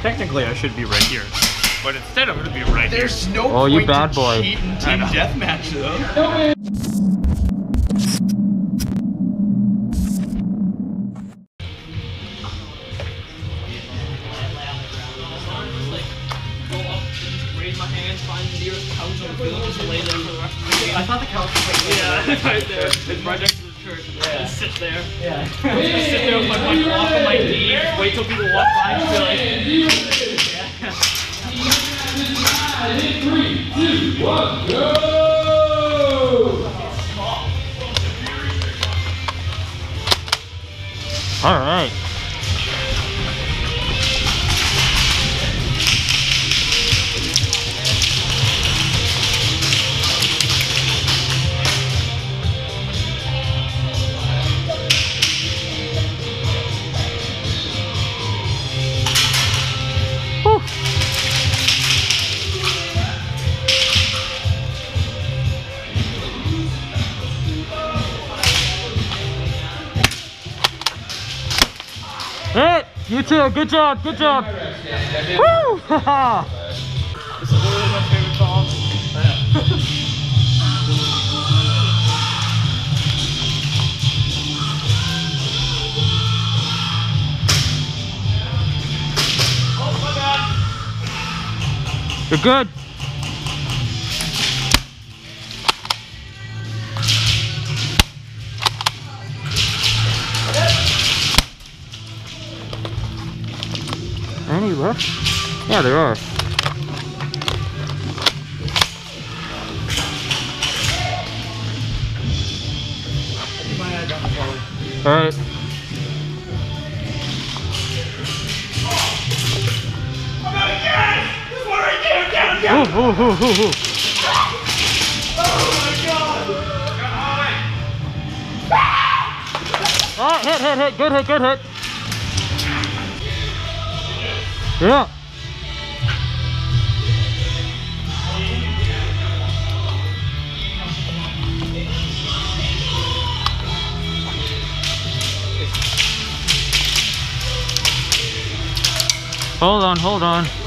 Technically, I should be right here, but instead I'm gonna be right There's here. There's no Oh, you bad to boy. cheat in team deathmatch though. I thought the couch was like Yeah, right there. It's right next to the church. Yeah. Just sit there. Yeah. just sit there with my mic off on my knee. Wait till people walk by and be like, yeah. All right. Good job. Good job. Woo! This is my favorite. You're good. Any left? Yeah, there are. All right. Ooh, ooh, ooh, ooh, ooh. Oh, hit, hit, hit. Good hit, good hit. Yeah. Hold on, hold on.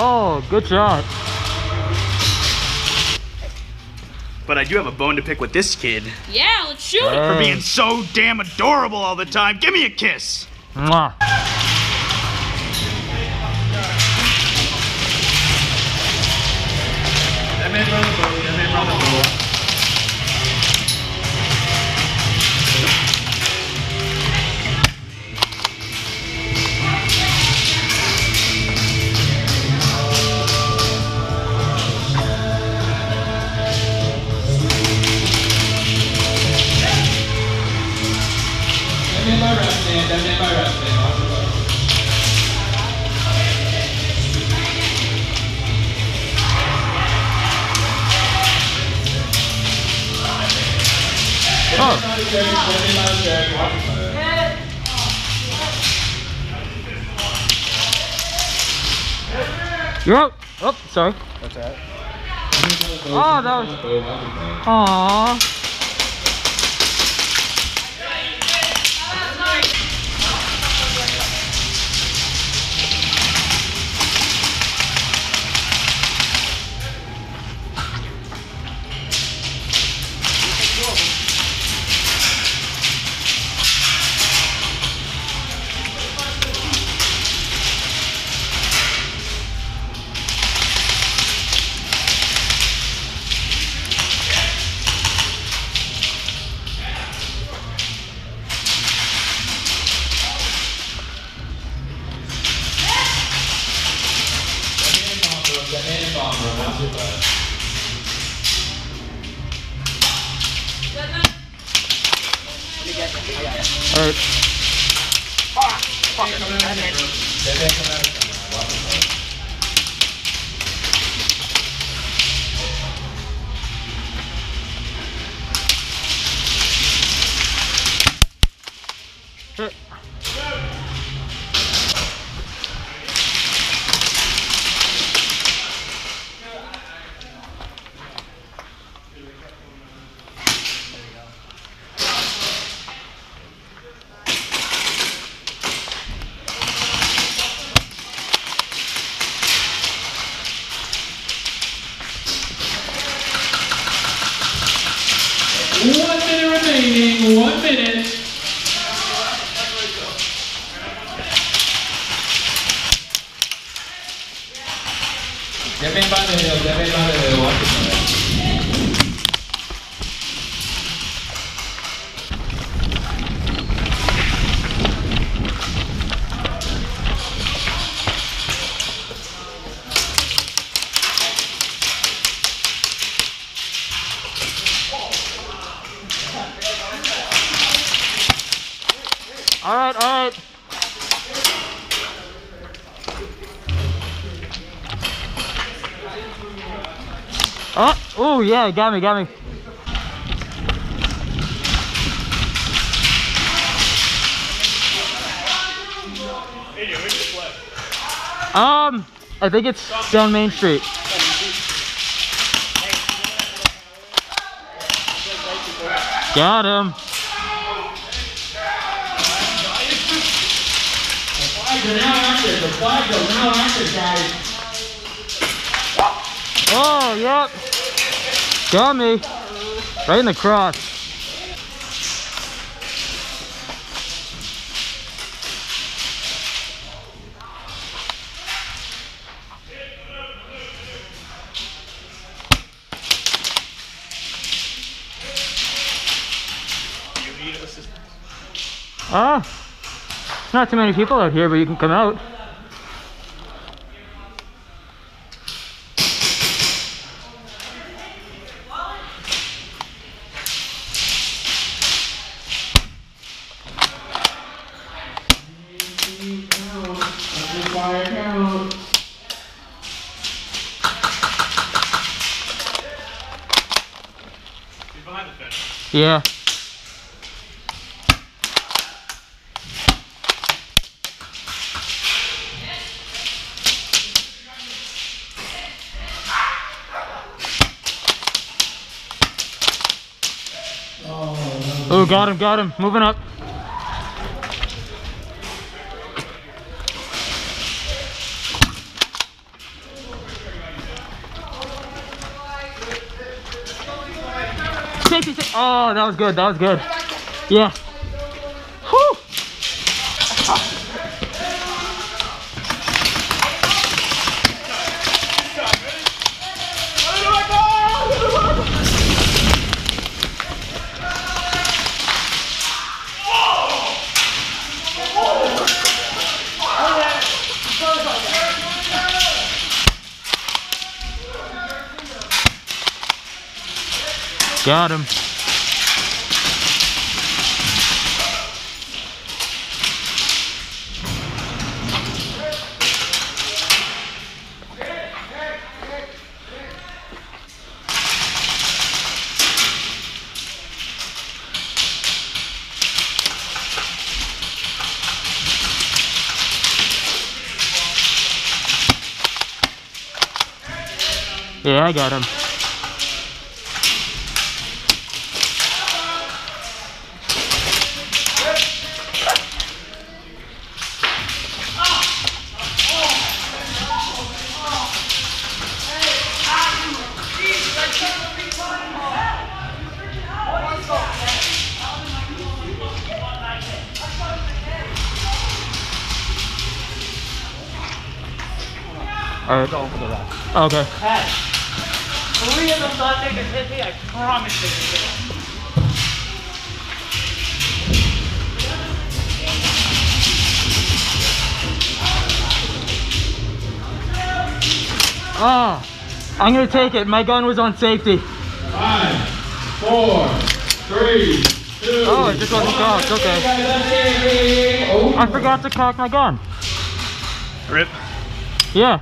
Oh, good shot. But I do have a bone to pick with this kid Yeah, let's shoot it. for being so damn adorable all the time. Give me a kiss. Mwah. Oh. You're out. Oh, sorry. What's that? Oh, that was. Aww. Hit. One minute remaining, one minute. Ya me vale, ya me vale Oh, oh yeah, got me, got me. Um, I think it's down Main Street. Got him. Are now the now guys. Oh, yep. Got me. Right in the cross. Ah, not too many people out here, but you can come out. Yeah. Oh, got him, got him. Moving up. Safety, sa- Oh, that was good. That was good. Yeah. Whew. Got him. Yeah, I got him. Alright. Going for the rest. Okay. Hey, three of them thought they could hit me. I promise they could hit me. Ah. I'm gonna take it. My gun was on safety. Five, four, three, two. Oh, it just wasn't cocked. Okay. Oh, I forgot to cock my gun. Rip. Yeah.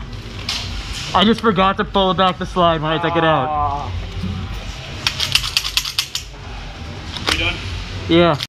I just forgot to pull back the slide when I took it out. We done? Yeah.